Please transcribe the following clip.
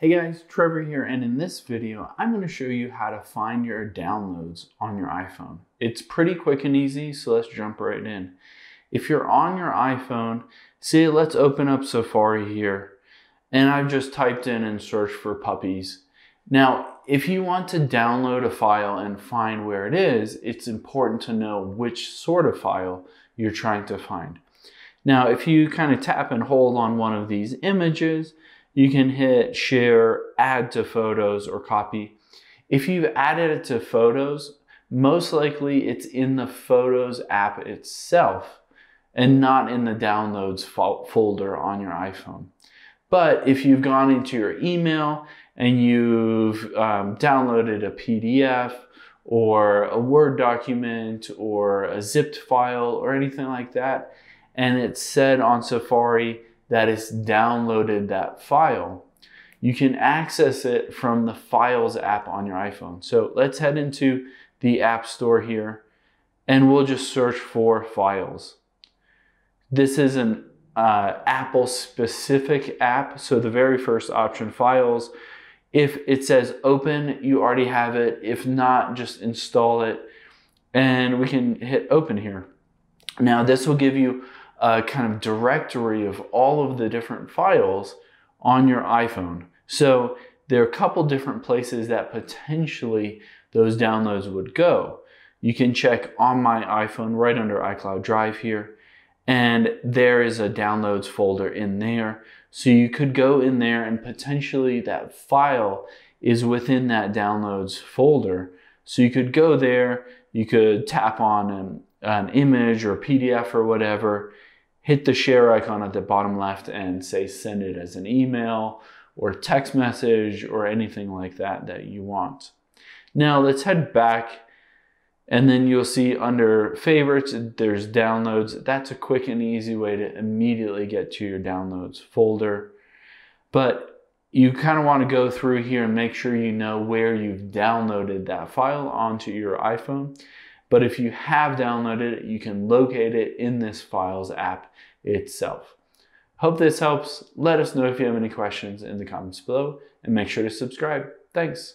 Hey guys, Trevor here, and in this video, I'm going to show you how to find your downloads on your iPhone. It's pretty quick and easy, so let's jump right in. If you're on your iPhone, say let's open up Safari here, and I've just typed in and searched for puppies. Now, if you want to download a file and find where it is, it's important to know which sort of file you're trying to find. Now, if you kind of tap and hold on one of these images, you can hit share, add to photos, or copy. If you've added it to photos, most likely it's in the Photos app itself and not in the downloads folder on your iPhone. But if you've gone into your email and you've um, downloaded a PDF or a Word document or a zipped file or anything like that, and it said on Safari that has downloaded that file, you can access it from the Files app on your iPhone. So let's head into the App Store here and we'll just search for files. This is an uh, Apple specific app. So the very first option, files, if it says open, you already have it. If not, just install it and we can hit open here. Now this will give you a kind of directory of all of the different files on your iPhone. So there are a couple different places that potentially those downloads would go. You can check on my iPhone right under iCloud Drive here, and there is a downloads folder in there. So you could go in there and potentially that file is within that downloads folder. So you could go there, you could tap on an, an image or PDF or whatever, hit the share icon at the bottom left and say send it as an email or text message or anything like that that you want. Now let's head back and then you'll see under favorites, there's downloads. That's a quick and easy way to immediately get to your downloads folder. But you kind of want to go through here and make sure you know where you've downloaded that file onto your iPhone. But if you have downloaded it, you can locate it in this Files app itself. Hope this helps. Let us know if you have any questions in the comments below and make sure to subscribe. Thanks.